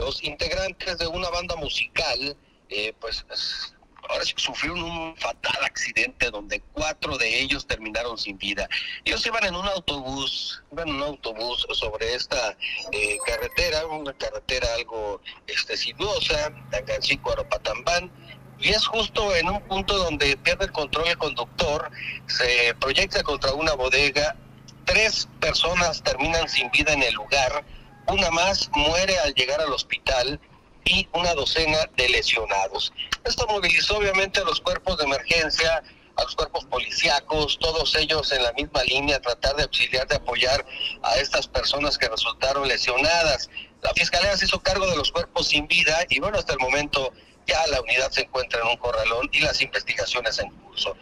Los integrantes de una banda musical, eh, pues ahora sí sufrieron un fatal accidente donde cuatro de ellos terminaron sin vida. Ellos iban en un autobús, iban en un autobús sobre esta eh, carretera, una carretera algo este, sinuosa, Tangancico Aropatambán, y es justo en un punto donde pierde el control el conductor, se proyecta contra una bodega, tres personas terminan sin vida en el lugar, una más muere al llegar al hospital y una docena de lesionados. Esto movilizó obviamente a los cuerpos de emergencia, a los cuerpos policíacos, todos ellos en la misma línea, tratar de auxiliar, de apoyar a estas personas que resultaron lesionadas. La Fiscalía se hizo cargo de los cuerpos sin vida y bueno, hasta el momento ya la unidad se encuentra en un corralón y las investigaciones en curso.